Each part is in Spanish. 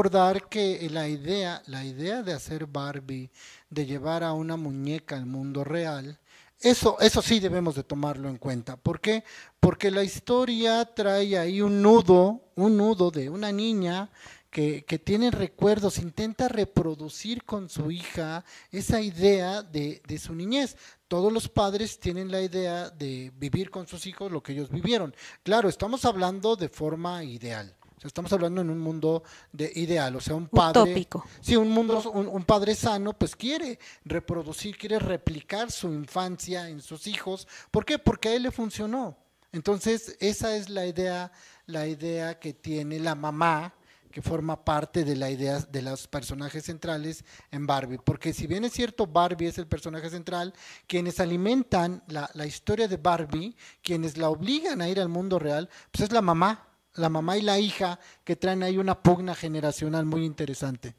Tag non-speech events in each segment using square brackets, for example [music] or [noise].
recordar que la idea, la idea de hacer Barbie, de llevar a una muñeca al mundo real, eso, eso sí debemos de tomarlo en cuenta. ¿Por qué? Porque la historia trae ahí un nudo, un nudo de una niña que, que, tiene recuerdos, intenta reproducir con su hija esa idea de, de, su niñez. Todos los padres tienen la idea de vivir con sus hijos lo que ellos vivieron. Claro, estamos hablando de forma ideal. O sea, estamos hablando en un mundo de ideal, o sea, un padre, Utópico. sí, un mundo, un, un, padre sano, pues quiere reproducir, quiere replicar su infancia en sus hijos. ¿Por qué? Porque a él le funcionó. Entonces, esa es la idea, la idea que tiene la mamá que forma parte de la idea de los personajes centrales en Barbie. Porque si bien es cierto, Barbie es el personaje central, quienes alimentan la, la, historia de Barbie, quienes la obligan a ir al mundo real, pues es la mamá, la mamá y la hija que traen ahí una pugna generacional muy interesante.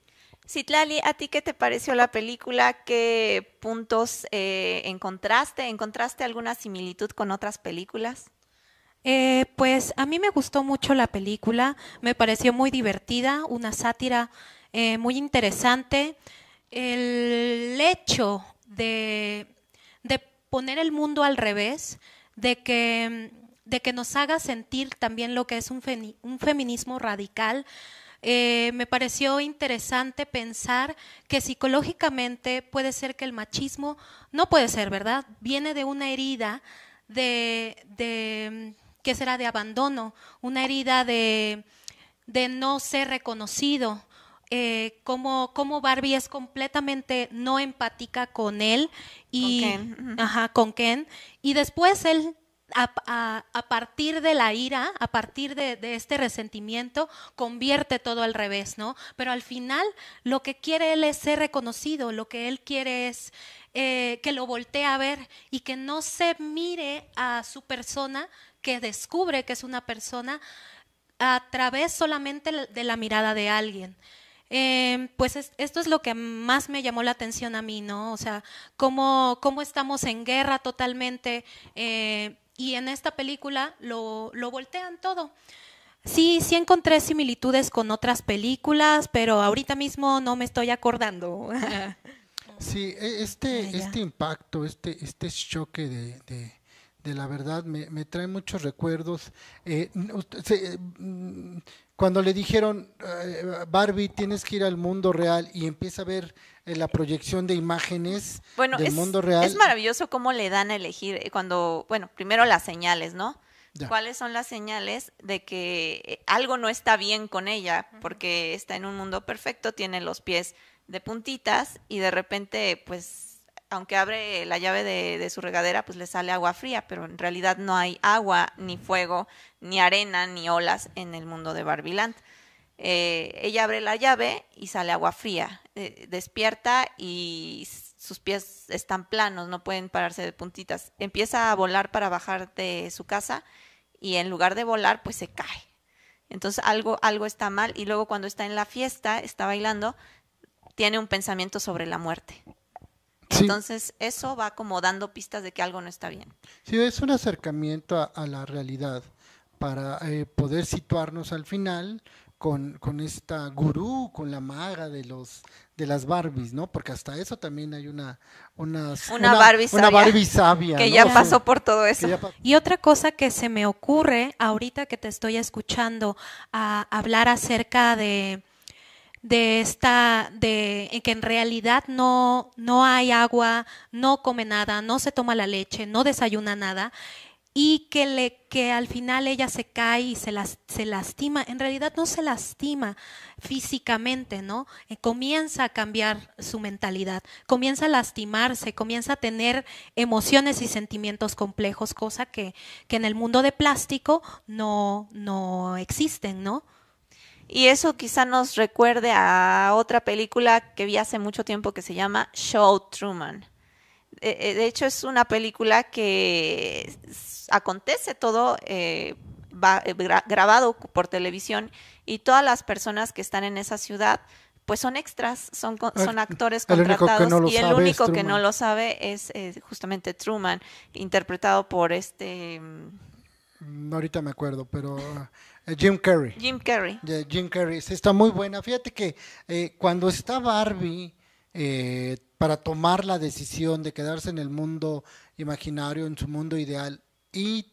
Citlali, ¿a ti qué te pareció la película? ¿Qué puntos eh, encontraste? ¿Encontraste alguna similitud con otras películas? Eh, pues a mí me gustó mucho la película, me pareció muy divertida, una sátira eh, muy interesante. El hecho de, de, poner el mundo al revés, de que, de que nos haga sentir también lo que es un, fe, un feminismo radical, eh, me pareció interesante pensar que psicológicamente puede ser que el machismo, no puede ser, ¿verdad? Viene de una herida de, de que será de abandono, una herida de, de no ser reconocido. Eh, como, como, Barbie es completamente no empática con él y con Ken, ajá, con Ken. Y después él, a, a, partir de la ira, a partir de, este resentimiento, convierte todo al revés, ¿no? Pero al final lo que quiere él es ser reconocido, lo que él quiere es eh, que lo voltee a ver y que no se mire a su persona que descubre que es una persona a través solamente de la mirada de alguien. Eh, pues es, esto es lo que más me llamó la atención a mí, ¿no? O sea, cómo, cómo estamos en guerra totalmente eh, y en esta película lo, lo voltean todo. Sí, sí encontré similitudes con otras películas, pero ahorita mismo no me estoy acordando. [laughs] Sí, este, ah, este impacto, este, este choque de, de, de la verdad me, me, trae muchos recuerdos. Eh, se, cuando le dijeron, eh, Barbie, tienes que ir al mundo real y empieza a ver eh, la proyección de imágenes bueno, del es, mundo real. Es maravilloso cómo le dan a elegir eh, cuando, bueno, primero las señales, ¿no? Ya. ¿Cuáles son las señales de que algo no está bien con ella? Porque está en un mundo perfecto, tiene los pies de puntitas y de repente, pues, aunque abre la llave de, de, su regadera, pues le sale agua fría, pero en realidad no hay agua, ni fuego, ni arena, ni olas en el mundo de Barbiland. Eh, ella abre la llave y sale agua fría, eh, despierta y sus pies están planos, no pueden pararse de puntitas. Empieza a volar para bajar de su casa y en lugar de volar, pues se cae. Entonces algo, algo está mal y luego cuando está en la fiesta, está bailando, tiene un pensamiento sobre la muerte. Sí. Entonces, eso va como dando pistas de que algo no está bien. Sí, es un acercamiento a, a la realidad para eh, poder situarnos al final con, con, esta gurú, con la maga de los de las Barbies, ¿no? Porque hasta eso también hay una una, una, Barbie, una sabia, Barbie sabia que ¿no? ya pasó por todo eso. Y otra cosa que se me ocurre ahorita que te estoy escuchando a hablar acerca de de esta de que en realidad no no hay agua, no come nada, no se toma la leche, no desayuna nada y que le que al final ella se cae y se las, se lastima, en realidad no se lastima físicamente, ¿no? Eh, comienza a cambiar su mentalidad, comienza a lastimarse, comienza a tener emociones y sentimientos complejos, cosa que, que en el mundo de plástico no, no existen, ¿no? Y eso quizá nos recuerde a otra película que vi hace mucho tiempo que se llama Show Truman. De hecho, es una película que acontece todo eh, gra grabado por televisión y todas las personas que están en esa ciudad pues son extras, son, son actores contratados no y el único que no lo sabe es eh, justamente Truman, interpretado por este... No, ahorita me acuerdo, pero Jim Carrey. Jim Carrey. Jim Carrey. Está muy buena. Fíjate que cuando está Barbie para tomar la decisión de quedarse en el mundo imaginario, en su mundo ideal, y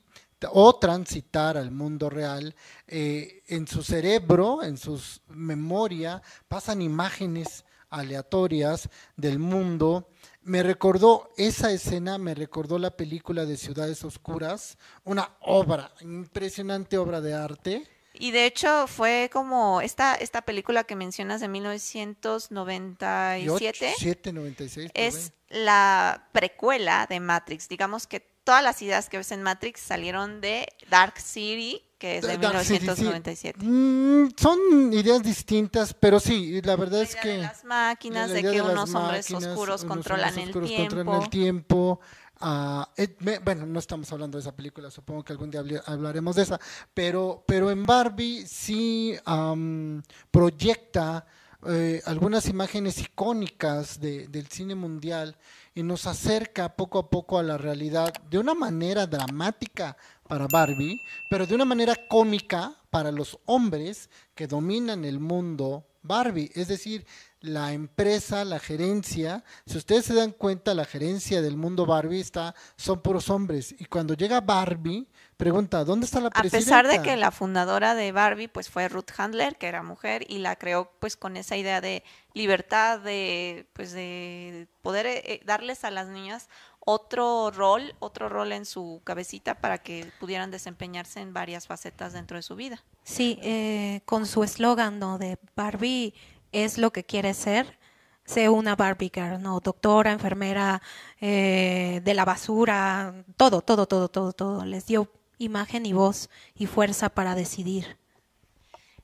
o transitar al mundo real, eh, en su cerebro, en su memoria, pasan imágenes aleatorias del mundo. Me recordó esa escena, me recordó la película de Ciudades Oscuras, una obra, impresionante obra de arte. Y de hecho fue como esta, esta película que mencionas de 1997. 96, es la precuela de Matrix. Digamos que todas las ideas que ves en Matrix salieron de Dark City, que es de 1997. Mm, son ideas distintas, pero sí, la verdad es que... De las máquinas, de que unos hombres oscuros controlan el tiempo. Controlan el tiempo. Ah, bueno, no estamos hablando de esa película, supongo que algún día hablaremos de esa, pero, pero en Barbie sí proyecta eh, algunas imágenes icónicas del cine mundial y nos acerca poco a poco a la realidad de una manera dramática para Barbie, pero de una manera cómica para los hombres que dominan el mundo Barbie. Es decir, la empresa, la gerencia, si ustedes se dan cuenta, la gerencia del mundo Barbie está, son puros hombres. Y cuando llega Barbie, pregunta, ¿dónde está la presidenta? A pesar de que la fundadora de Barbie pues fue Ruth Handler, que era mujer, y la creó pues con esa idea de libertad, de pues de poder eh, eh, darles a las niñas otro rol, otro rol en su cabecita para que pudieran desempeñarse en varias facetas dentro de su vida. Sí, eh, con su eslogan ¿no? de Barbie es lo que quiere ser, sea una Barbie girl, ¿no? Doctora, enfermera, eh, de la basura, todo, todo, todo, todo, todo. Les dio imagen y voz y fuerza para decidir.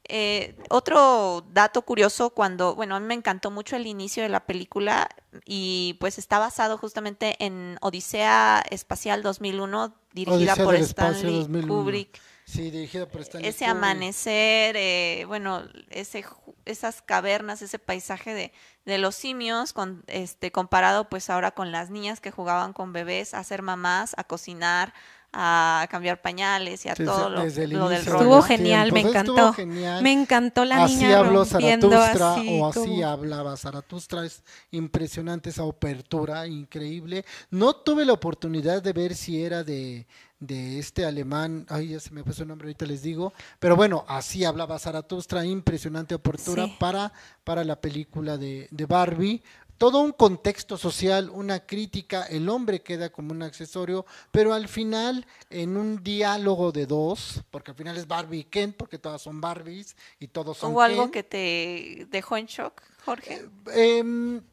Eh, otro dato curioso cuando, bueno, a mí me encantó mucho el inicio de la película y pues está basado justamente en Odisea Espacial 2001 dirigida por Stanley Kubrick. Sí, dirigida por Stanley Ese amanecer, eh, bueno, ese esas cavernas, ese paisaje de, de los simios, con, este, comparado pues ahora con las niñas que jugaban con bebés, a ser mamás, a cocinar, a cambiar pañales y a todo lo, lo, del rol. Estuvo genial, me encantó. Me encantó la así niña habló Zaratustra o así hablaba Zaratustra. Es impresionante esa apertura, increíble. No tuve la oportunidad de ver si era de de este alemán, ay, ya se me fue su nombre, ahorita les digo, pero bueno, así hablaba Zaratustra, impresionante apertura para, para la película de, de Barbie, todo un contexto social, una crítica, el hombre queda como un accesorio, pero al final, en un diálogo de dos, porque al final es Barbie y Ken, porque todas son Barbies y todos son ¿Hubo algo que te dejó en shock, Jorge? Eh,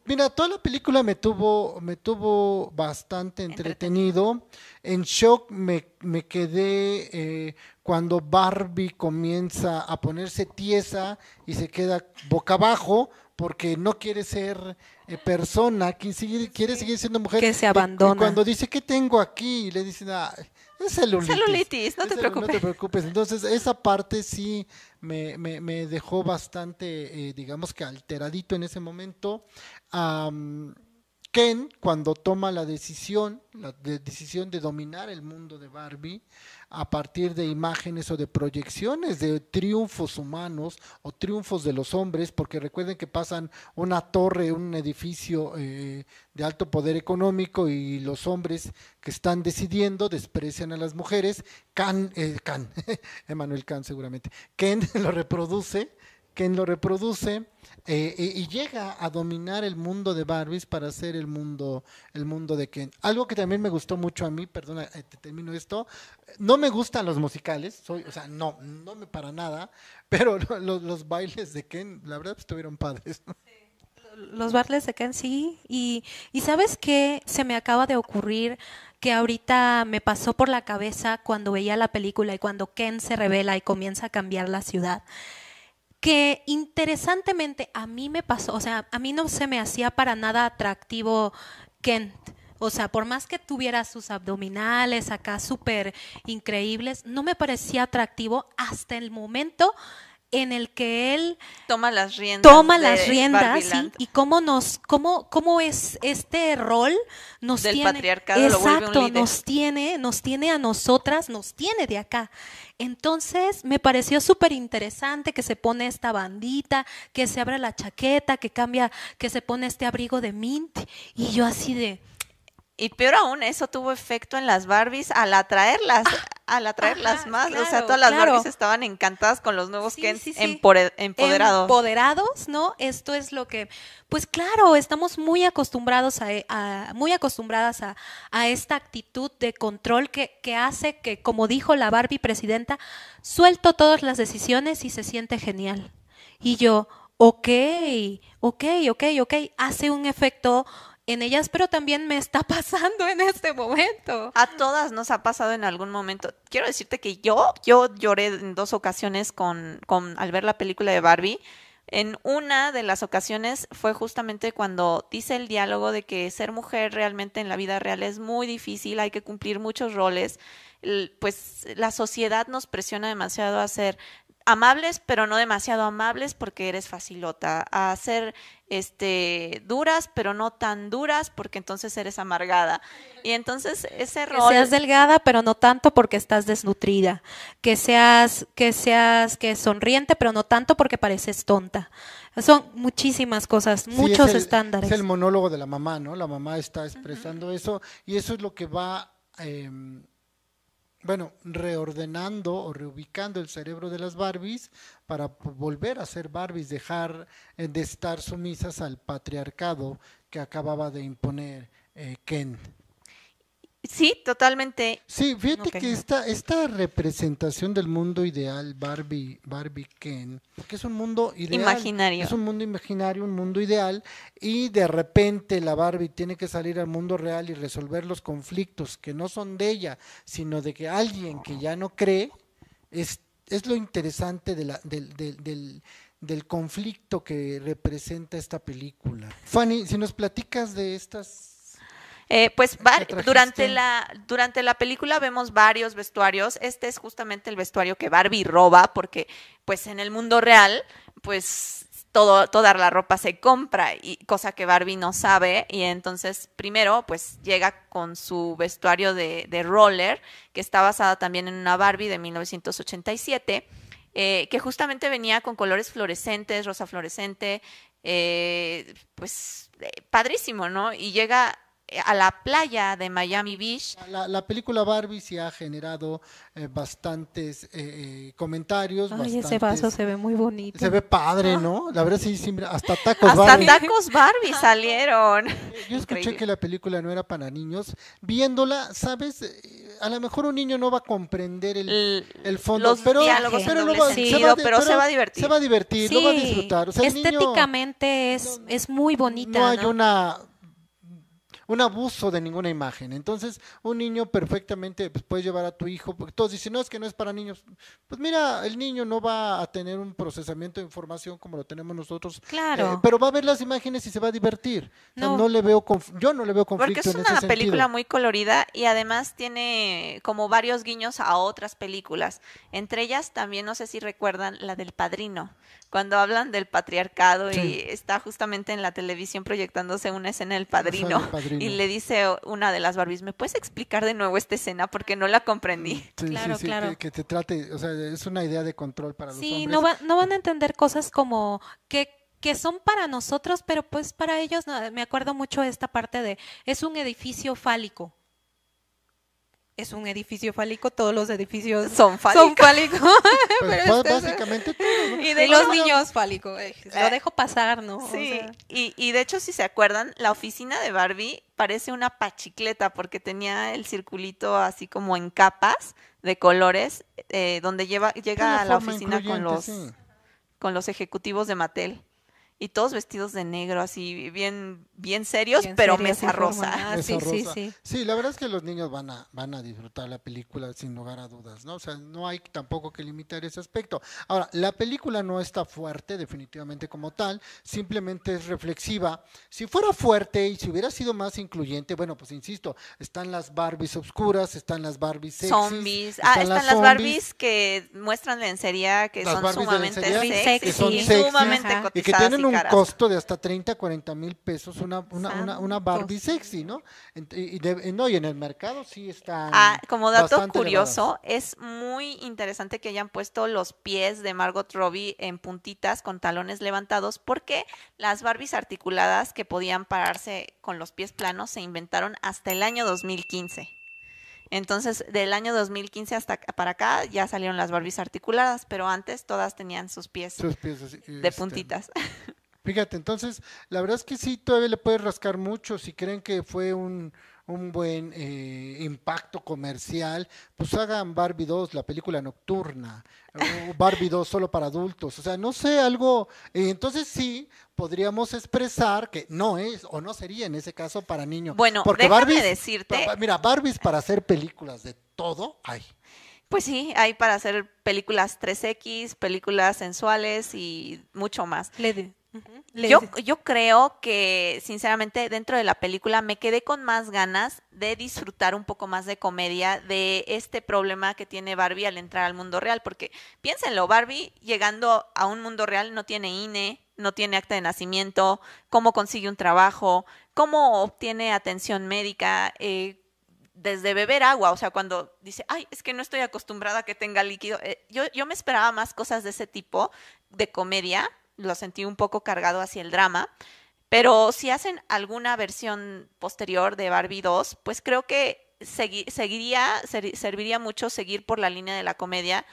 mira, toda la película me tuvo, me tuvo bastante entretenido. En shock me, me quedé eh, cuando Barbie comienza a ponerse tiesa y se queda boca abajo porque no quiere ser eh, persona, que quiere seguir siendo mujer. Que se abandona. Y, cuando dice, ¿qué tengo aquí? le dicen, ah, es celulitis. Celulitis, no te preocupes. No te preocupes. Entonces, esa parte sí me, me, me dejó bastante, eh, digamos que alteradito en ese momento. Ken, cuando toma la decisión, la decisión de dominar el mundo de Barbie, a partir de imágenes o de proyecciones de triunfos humanos o triunfos de los hombres, porque recuerden que pasan una torre, un edificio eh, de alto poder económico y los hombres que están decidiendo desprecian a las mujeres. Can, eh, Can, [laughs] Emanuel Can seguramente, Ken [laughs] lo reproduce Ken lo reproduce eh, y, llega a dominar el mundo de Barbies para hacer el mundo, el mundo de Ken. Algo que también me gustó mucho a mí, perdona, eh, te termino esto, no me gustan los musicales, soy, o sea, no, no me para nada, [laughs] pero los, los bailes de Ken, la verdad, estuvieron padres. [laughs] Los bailes de Ken sí, y, y sabes qué se me acaba de ocurrir que ahorita me pasó por la cabeza cuando veía la película y cuando Ken se revela y comienza a cambiar la ciudad que interesantemente a mí me pasó, o sea, a mí no se me hacía para nada atractivo Kent. O sea, por más que tuviera sus abdominales acá súper increíbles, no me parecía atractivo hasta el momento en el que él toma las riendas, toma las riendas y cómo nos, cómo, cómo es este rol nos Del tiene, patriarcado exacto, nos tiene, nos tiene a nosotras, nos tiene de acá. Entonces me pareció súper interesante que se pone esta bandita, que se abre la chaqueta, que cambia, que se pone este abrigo de mint. Y yo así de y peor aún, eso tuvo efecto en las Barbies al atraerlas, ah, al atraerlas más. o sea, todas las Barbies estaban encantadas con los nuevos Ken empoderados. Empoderados, ¿no? Esto es lo que, pues claro, estamos muy acostumbrados a, muy acostumbradas a, a, esta actitud de control que, que hace que, como dijo la Barbie presidenta, suelto todas las decisiones y se siente genial. Y yo, ok, ok, ok, ok, hace un efecto en ellas, pero también me está [laughs] pasando en este momento. A todas nos ha pasado en algún momento. Quiero decirte que yo, yo lloré en dos ocasiones con, con al ver la película de Barbie. En una de las ocasiones fue justamente cuando dice el diálogo de que ser mujer realmente en la vida real es muy difícil, hay que cumplir muchos roles, pues la sociedad nos presiona demasiado a ser amables, pero no demasiado amables porque eres facilota, a ser este duras, pero no tan duras porque entonces eres amargada. Y entonces ese rol que seas delgada, pero no tanto porque estás desnutrida, que seas que seas que sonriente, pero no tanto porque pareces tonta. Son muchísimas cosas, muchos estándares. Es el monólogo de la mamá, ¿no? La mamá está expresando eso y eso es lo que va eh, bueno, reordenando o reubicando el cerebro de las Barbies para volver a ser Barbies, dejar eh, de estar sumisas al patriarcado que acababa de imponer eh, Ken. Sí, totalmente. Sí, fíjate que esta, esta representación del mundo ideal, Barbie, Barbie Ken, que es un mundo ideal, imaginario. Es un mundo imaginario, un mundo ideal, y de repente la Barbie tiene que salir al mundo real y resolver los conflictos que no son de ella, sino de que alguien que ya no cree, es, es lo interesante de la, del, del, del del conflicto que representa esta película. Fanny, si nos platicas de estas eh, pues durante la, durante la película vemos varios vestuarios. Este es justamente el vestuario que Barbie roba, porque pues en el mundo real, pues todo, toda la ropa se compra, y cosa que Barbie no sabe. Y entonces, primero, pues llega con su vestuario de, de roller, que está basada también en una Barbie de 1987. Eh, que justamente venía con colores fluorescentes, rosa fluorescente, eh, pues padrísimo, ¿no? Y llega a la playa de Miami Beach. La, película Barbie sí ha generado eh, bastantes eh, eh, comentarios. Ay, ese vaso se ve muy bonito. Se ve padre, ¿no? La verdad sí, hasta tacos hasta Barbie. Hasta tacos Barbie [laughs] salieron. Yo escuché que la película no era para niños. Viéndola, ¿sabes? A lo mejor un niño no va a comprender el, el, fondo, pero, pero, no va, se va, pero, se va a divertir. Se va a divertir, lo va a disfrutar. Estéticamente es, es muy bonita. No hay una un abuso de ninguna imagen. Entonces, un niño perfectamente pues, puede llevar a tu hijo, porque todos dicen, no, es que no es para niños. Pues mira, el niño no va a tener un procesamiento de información como lo tenemos nosotros. Claro. Eh, pero va a ver las imágenes y se va a divertir. No, le veo yo no le veo conflicto Porque es una película muy colorida y además tiene como varios guiños a otras películas. Entre ellas también, no sé si recuerdan, la del Padrino cuando hablan del patriarcado y está justamente en la televisión proyectándose una escena del padrino, y le dice una de las Barbies, ¿me puedes explicar de nuevo esta escena? Porque no la comprendí. Sí, claro, claro. Que, te trate, o sea, es una idea de control para los hombres. Sí, no, no van a entender cosas como que que son para nosotros, pero pues para ellos, me acuerdo mucho de esta parte de, es un edificio fálico es un edificio fálico, todos los edificios [laughs] son fálicos. [laughs] Pues, [laughs] este básicamente Y de los niños fálicos, eh, lo dejo pasar, ¿no? Sí, y, y de hecho, si se acuerdan, la oficina de Barbie parece una pachicleta porque tenía el circulito así como en capas de colores, eh, donde lleva, llega a la oficina con los, con los ejecutivos de Mattel. Y todos vestidos de negro, así bien, bien serios, pero mesa rosa. sí, sí, sí. Sí, la verdad es que los niños van a, van a disfrutar la película sin lugar a dudas, ¿no? O sea, no hay tampoco que limitar ese aspecto. Ahora, la película no está fuerte, definitivamente como tal, simplemente es reflexiva. Si fuera fuerte y si hubiera sido más incluyente, bueno, pues insisto, están las Barbies oscuras, están las Barbies sexys. Zombies. ah, están las, Barbies que muestran lencería, que son sumamente sexy, que son sumamente y que tienen un costo de hasta 30, 40 mil pesos una, una, una, Barbie sexy, ¿no? Y, no, y en el mercado sí está. Ah, como dato curioso, es muy interesante que hayan puesto los pies de Margot Robbie en puntitas con talones levantados, porque las Barbies articuladas que podían pararse con los pies planos se inventaron hasta el año 2015. Entonces, del año 2015 hasta para acá ya salieron las Barbies articuladas, pero antes todas tenían sus pies, de este, puntitas. [laughs] Fíjate, entonces, la verdad es que sí, todavía le puede rascar mucho si creen que fue un, un buen eh, impacto comercial, pues hagan Barbie 2, la película nocturna, o [laughs] Barbie 2 solo para adultos, o sea, no sé, algo, eh, entonces sí, podríamos expresar que no es o no sería en ese caso para niños. Bueno, porque déjame decirte. Mira, Barbies para hacer películas de todo hay. Pues sí, hay para hacer películas 3X, películas sensuales y mucho más. Yo, yo creo que, sinceramente, dentro de la película me quedé con más ganas de disfrutar un poco más de comedia de este problema que tiene Barbie al entrar al mundo real, porque piénsenlo, Barbie llegando a un mundo real no tiene INE, no tiene acta de nacimiento, cómo consigue un trabajo, cómo obtiene atención médica, eh, desde beber agua, o sea, cuando dice, ay, es que no estoy acostumbrada a que tenga líquido, eh, yo, yo me esperaba más cosas de ese tipo de comedia, lo sentí un poco cargado hacia el drama. Pero si hacen alguna versión posterior de Barbie 2, pues creo que seguiría, serviría mucho seguir por la línea de la comedia,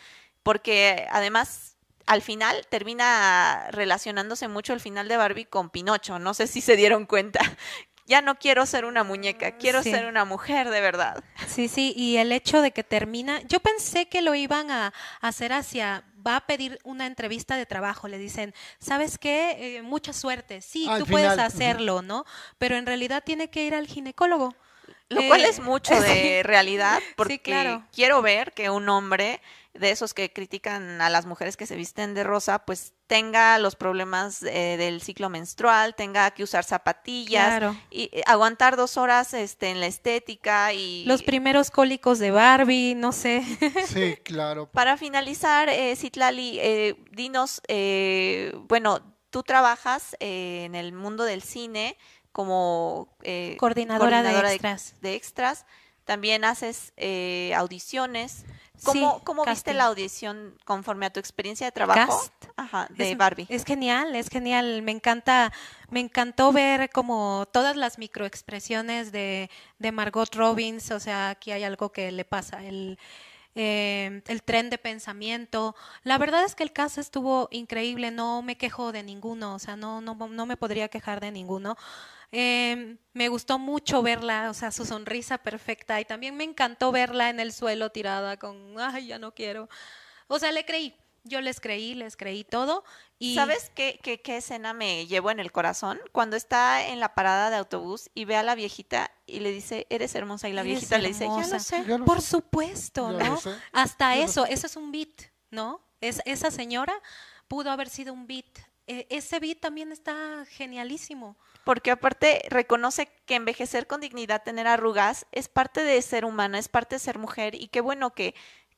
porque además al final termina relacionándose mucho el final de Barbie con Pinocho. No sé si se dieron cuenta. [laughs] Ya no quiero ser una muñeca, mm, quiero ser una mujer de verdad. Sí, sí, y el hecho de que termina, yo pensé que lo iban a hacer hacia va a pedir una entrevista de trabajo, le dicen, ¿sabes qué? Eh, mucha suerte, sí, tú puedes hacerlo, ¿no? Pero en realidad tiene que ir al ginecólogo. Lo cual es mucho [laughs] de realidad, porque quiero ver que un hombre de esos que critican a las mujeres que se visten de rosa, pues tenga los problemas eh, del ciclo menstrual, tenga que usar zapatillas y eh, aguantar dos horas este, en la estética y los primeros cólicos de Barbie, no sé. [laughs] Sí, claro. Para finalizar, eh, Citlali, eh, dinos, bueno, tú trabajas en el mundo del cine como coordinadora, de extras. De, extras. También haces audiciones. ¿Cómo, ¿cómo viste la audición conforme a tu experiencia de trabajo de Barbie? Es genial, es genial. Me encanta, me encantó ver como todas las microexpresiones de, de Margot Robbins. O sea, aquí hay algo que le pasa. El, eh, el tren de pensamiento. La verdad es que el caso estuvo increíble, no me quejo de ninguno, o sea, no, no, no me podría quejar de ninguno. Eh, me gustó mucho verla, o sea, su sonrisa perfecta y también me encantó verla en el suelo tirada con, ay, ya no quiero. O sea, le creí, yo les creí, les creí todo. Y... ¿Sabes qué, qué, qué, escena me llevo en el corazón? Cuando está en la parada de autobús y ve a la viejita y le dice, eres hermosa. Y la viejita le dice, ya lo sé. Por supuesto, ¿no? Hasta eso, eso es un beat, ¿no? Es, esa señora pudo haber sido un beat. E, ese beat también está genialísimo porque aparte reconoce que envejecer con dignidad, tener arrugas, es parte de ser humana, es parte de ser mujer y qué bueno que,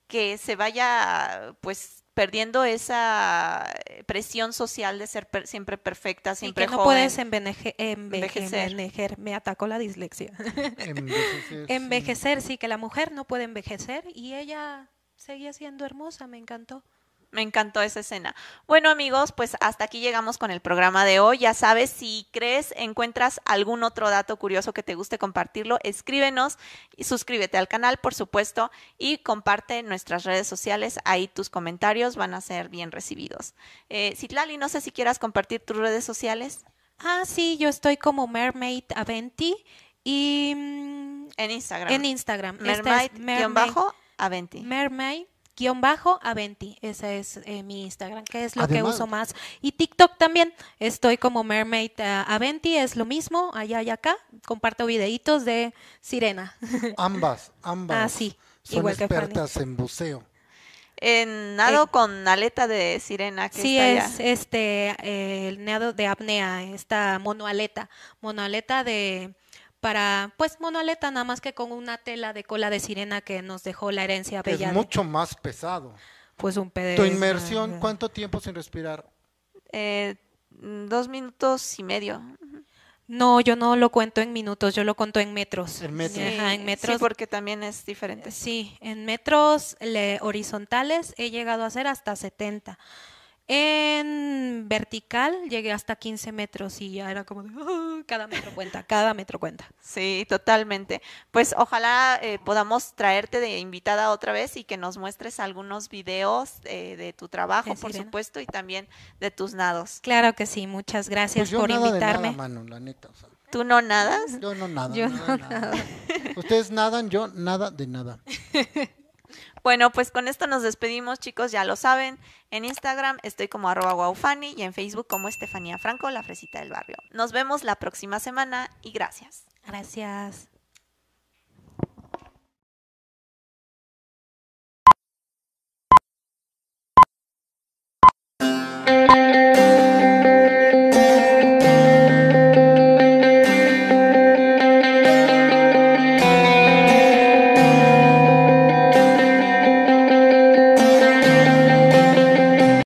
que se vaya pues perdiendo esa presión social de ser siempre perfecta, siempre y que no puedes envejecer. Me atacó la dislexia. [laughs] [laughs] Envejecer, envejecer sí, que la mujer no puede envejecer y ella seguía siendo hermosa, me encantó. Me encantó esa escena. Bueno amigos, pues hasta aquí llegamos con el programa de hoy. Ya sabes, si crees, encuentras algún otro dato curioso que te guste compartirlo, escríbenos y suscríbete al canal, por supuesto, y comparte nuestras redes sociales. Ahí tus comentarios van a ser bien recibidos. Eh, Citlali, no sé si quieras compartir tus redes sociales. Ah, sí, yo estoy como Mermaid Aventi y... Mm, en Instagram. En Instagram. Mermaid-Aventi. Mermaid guion bajo Aventi. Ese es eh, mi Instagram, que es lo que uso más. Y TikTok también. Estoy como Mermaid uh, Aventi, es lo mismo, allá y acá. Comparto videitos de sirena. [laughs] Ambas, ambas. Ah, sí. Son igual expertas en buceo. En nado eh, con aleta de sirena. Que sí, es este el nado de apnea, esta monoaleta, monoaleta de para, pues monoaleta nada más que con una tela de cola de sirena que nos dejó la herencia bella. Es mucho más pesado. Pues un pedazo. ¿Tu inmersión cuánto tiempo sin respirar? Eh, dos minutos y medio. No, yo no lo cuento en minutos, yo lo cuento en metros. En metros. en metros. Sí, porque también es diferente. Sí, en metros horizontales he llegado a hacer hasta 70. En vertical llegué hasta 15 metros y ya era como de, ah, cada metro cuenta, cada metro cuenta. Sí, totalmente. Pues ojalá eh, podamos traerte de invitada otra vez y que nos muestres algunos videos eh, de tu trabajo, por supuesto, y también de tus nados. Claro que sí, muchas gracias pues por invitarme. la neta, ¿Tú no nadas? Yo no nado. Yo no nado. Ustedes nadan, yo nada de nada. [laughs] Bueno, pues con esto nos despedimos, chicos, ya lo saben. En Instagram estoy como arroba guaufani y en Facebook como Estefanía Franco, la fresita del barrio. Nos vemos la próxima semana y gracias. Gracias.